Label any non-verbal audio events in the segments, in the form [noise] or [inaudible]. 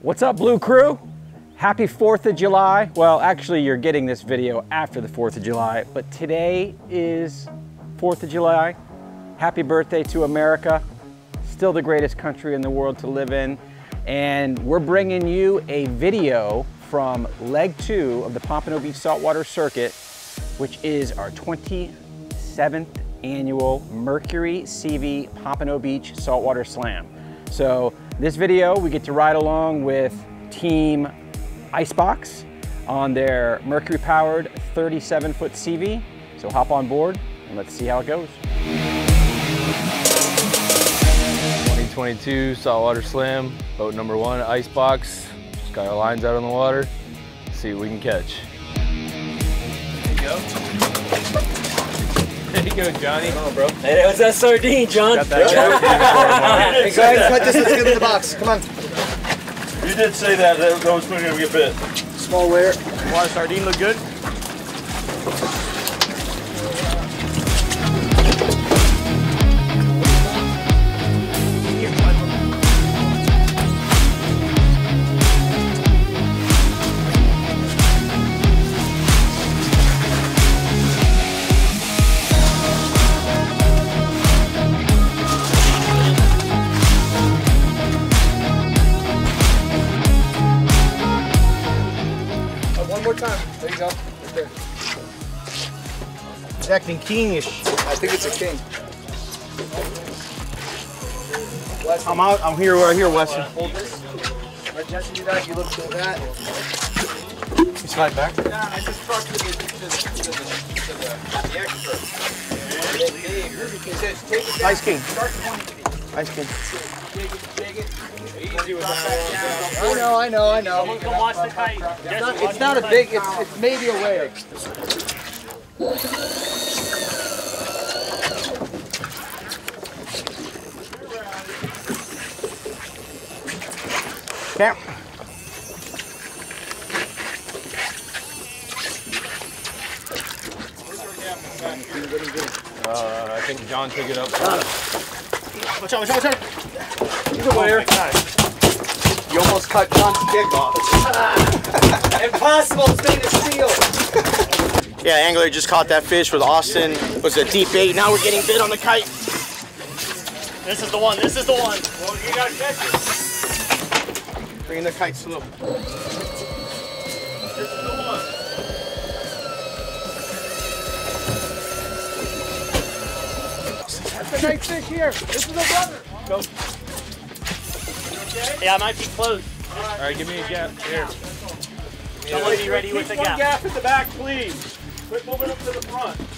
What's up, Blue Crew? Happy 4th of July. Well, actually, you're getting this video after the 4th of July, but today is 4th of July. Happy birthday to America. Still the greatest country in the world to live in. And we're bringing you a video from leg two of the Pompano Beach Saltwater Circuit, which is our 27th annual Mercury SeaVee Pompano Beach Saltwater Slam. So this video, we get to ride along with Team Icebox on their Mercury powered 37 foot SeaVee. So hop on board and let's see how it goes. 2022 Saltwater Slam, boat number one, Icebox. Just got our lines out on the water. See what we can catch. There you go, Johnny. Come on, bro. Hey, that was that sardine, John. Got that sardine [laughs] Hey, go ahead and cut this. Let's get in the box. Come on. You did say that, that was going to get bit. Small wear. Water sardine look good? It's acting kingish. I think it's a king. I'm out. I'm here. Right here, Weston. Hold this. Right, Jesse, do that. You look to that. You slide back. Ice King. Ice King. I know, I know, I know. Come watch the kite. It's not, it's not a big, it's, it's maybe a whale. Camp. Uh, I think John took it up. Watch out, watch out, watch out. He's a winner. You almost cut John's kick off. [laughs] Impossible stainless steel. Yeah, angler just caught that fish with Austin. It was a deep bait. Now we're getting bit on the kite. This is the one. This is the one. Well, you gotta catch it. Bringing the kite slow. That's a nice fish here. This is a runner. Yeah, I might be close. All right, give me a gaff here. Somebody be ready with the gaff. gaff at the back, please. Quit moving up to the front.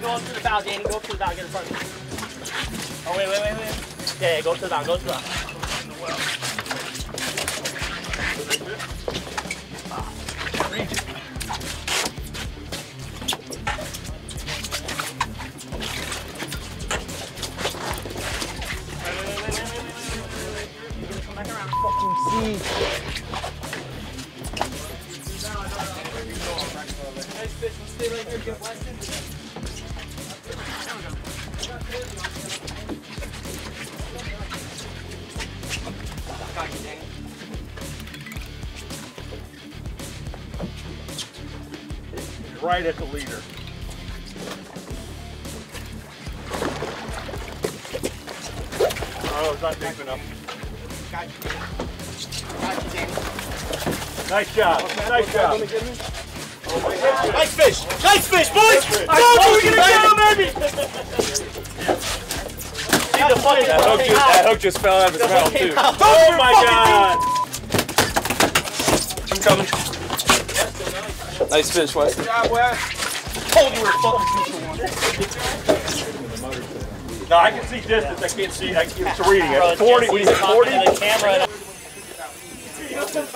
go up to the bow, Danny. Go up to the bow. Get in front of me. Oh, wait, wait, wait, wait. Yeah, yeah, go to the bow. Go to the bow. Right at the leader. Oh, it's not deep enough. Nice job. Nice job. Nice fish! Nice fish, boys! Go, we're gonna get him, baby! See the fucking That hook, just, that hook just fell out of his mouth too. Oh my god! one's coming. Nice fish, Weston. Told you we were fucking No, I can see distance. I can't see. I can't, it's reading Bro, it. 40. Jesse's What is it? talking 40? to the camera.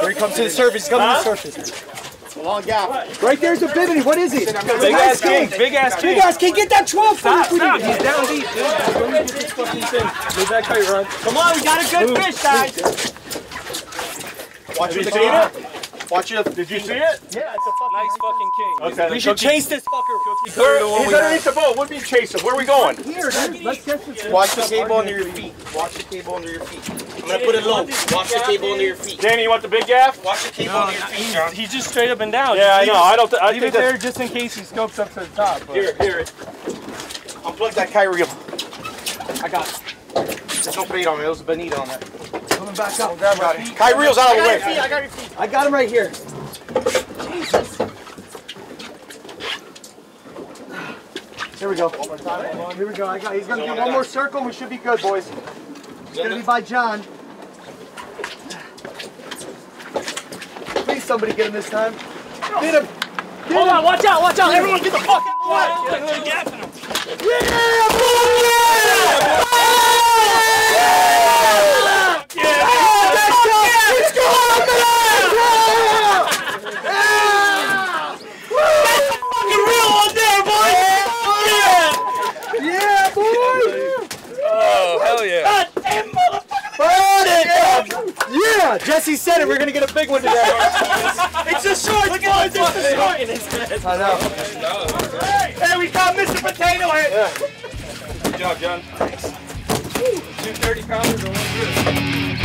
Here he comes to the surface. He's coming to the surface. Long gaff. Right there's a bimini. What is he? Big ass king, big ass king. You guys can get that 12 Stop, foot. stop. He's down deep, dude. Let me get this fucking thing. Move that kite, run. Come on, we got a good fish, guys. Watch Have you seen it? Watch it. Did you see it? Yeah, it's a fucking Nice fucking king. Okay. We should chase this fucker. Where, he's underneath the boat. What do you chase him? Where are we going? Here, dude. Let's catch this. Watch the cable under your feet. Watch the cable under your feet. I'm gonna put it low. Watch the cable under your feet. Danny, you want the big gaff? Watch the cable under your feet, John. He's just straight up and down. Yeah, I know. I don't. Th- I Leave think it there just in case he scopes up to the top. but- Here, here. Unplug that kite reel. I got it. There's no bait on it. There's a bonita on that. Coming back up. Got it. Reel's out of the way. I got your feet. I got him right here. Jesus. Here we go. Here we go. I got. He's gonna do one more circle. and We should be good, boys. It's gonna be by John. Please, somebody get him this time. Get him. Hold on, watch out, watch out. Everyone get the fuck out of the way. Yeah, boy. Oh, hell yeah. Yeah. Jesse said it. We're gonna get a big one today. It's a short, boys. It's a short in his head. I know. Hey, we got Mr. Potato Head. Good job, John. Two 30 pounders on one grip.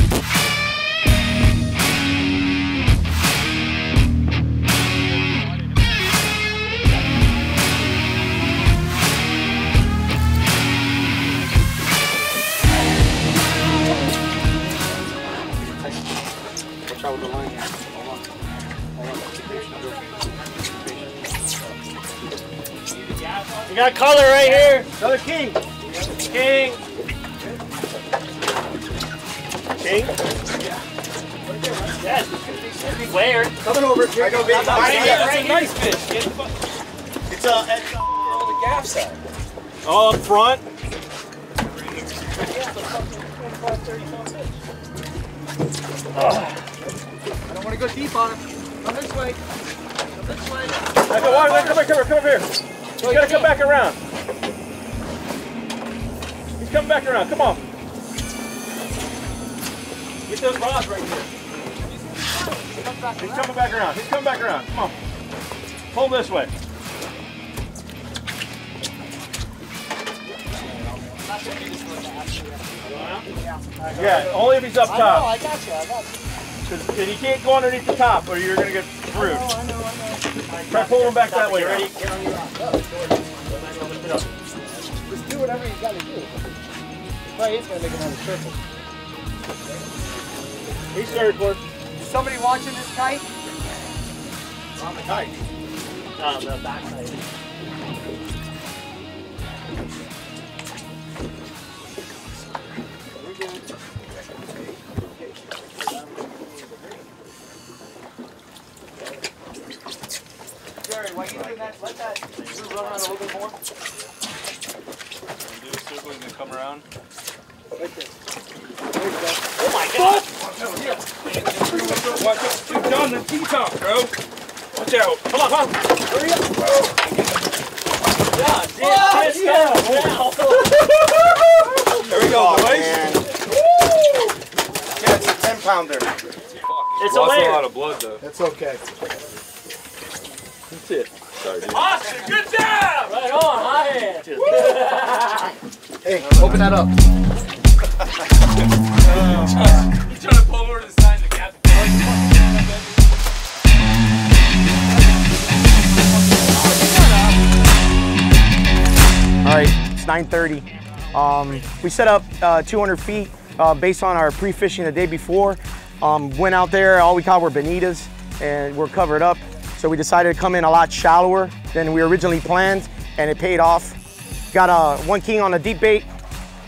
Got color right here. Another king. King. King? Yes, this could. Coming over. Here I go big. Right here, It's right here. Nice fish. Fuck a, it's uh, a, all uh, the gaffs out. All up front. I don't want to go deep on him. Come this way. Come this way. Come on, come here, come here, here. You gotta come back around. He's coming back around. Come on. Get those rods right here. He's coming back around. He's coming back around. Come on. Pull this way. Yeah, only if he's up top. I got you, I got you. Because he can't go underneath the top or you're gonna get screwed. Try pulling him back that way. Ready? Ready? Get on your rock. Just do whatever you gotta do. Probably is gonna make another circle. He's circling. Somebody watching this kite? on the kite. Oh, on the backside. Jerry, why you that? Let that run around a little bit more. Do a circle and then come around. Right there. Oh my god! Watch out. Shoot John the T-top, bro. Watch out. Come on, come on. God damn, pissed off now. There we go, Oh, boys. man. Yeah, it's a 10 pounder. It's a Lost a layer. lot of blood, though. That's okay. That's it. Sorry, dude. Austin, good job! Right on, high hand. Hey, open that up. [laughs] He's trying to pull over to the side of the gap. All right, it's 9:30. Um, we set up uh, 200 feet uh, based on our pre-fishing the day before. Um, went out there, all we caught were bonitas, and we're covered up. So we decided to come in a lot shallower than we originally planned, and it paid off. Got a one king on a deep bait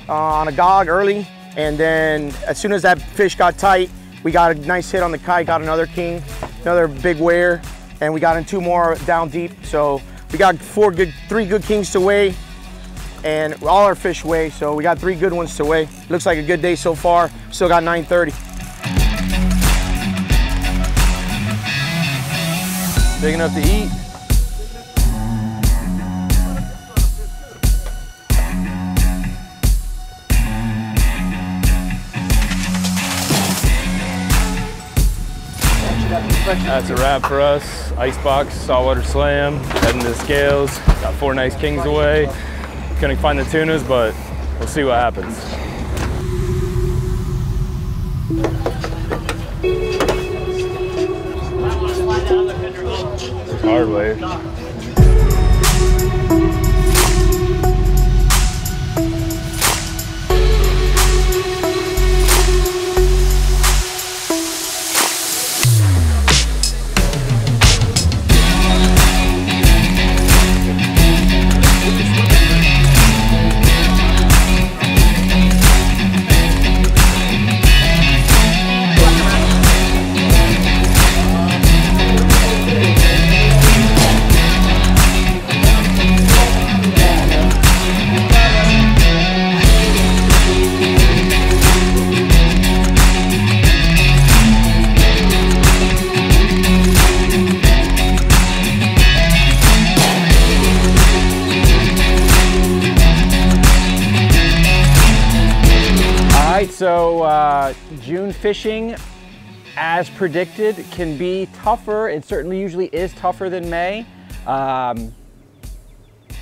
uh, on a gog early, and then as soon as that fish got tight, we got a nice hit on the kite, got another king, another big weir, and we got in two more down deep. So we got four good, three good kings to weigh, and all our fish weigh. So we got three good ones to weigh. Looks like a good day so far. Still got 930. Big enough to eat. That's a wrap for us. Icebox, saltwater slam, heading to the scales. Got four nice kings away. Couldn't find the tunas, but we'll see what happens. Hard way. Right, so uh, June fishing, as predicted, can be tougher. It certainly usually is tougher than May. Um,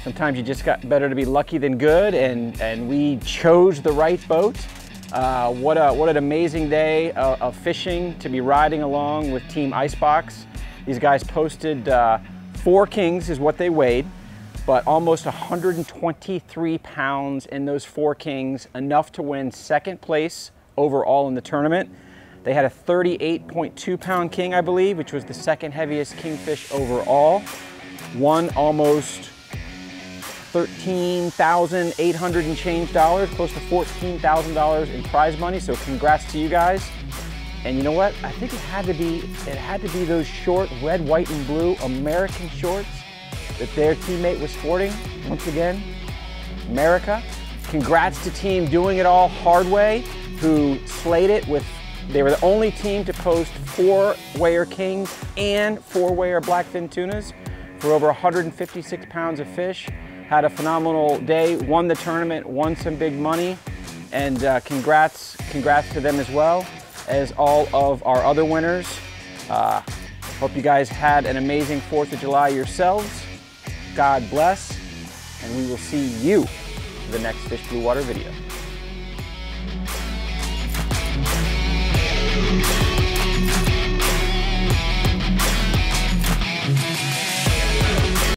sometimes you just got better to be lucky than good, and, and we chose the right boat. Uh, what, a, what an amazing day of, of fishing to be riding along with Team Icebox. These guys posted uh, four kings is what they weighed but almost 123 pounds in those four kings, enough to win second place overall in the tournament. They had a 38.2 pound king, I believe, which was the second heaviest kingfish overall. Won almost 13,800 and change dollars, close to $14,000 in prize money. So congrats to you guys. And you know what? I think it had to be it had to be those short red, white, and blue American shorts that their teammate was sporting. Once again, America. Congrats to team doing it all hard way, who slayed it with. They were the only team to post four Weyer Kings and four Weyer Blackfin tunas for over 156 pounds of fish. Had a phenomenal day. Won the tournament. Won some big money. And uh, congrats, congrats to them as well as all of our other winners. Uh, hope you guys had an amazing 4th of July yourselves. God bless, and we will see you for the next Fish Bluewater video.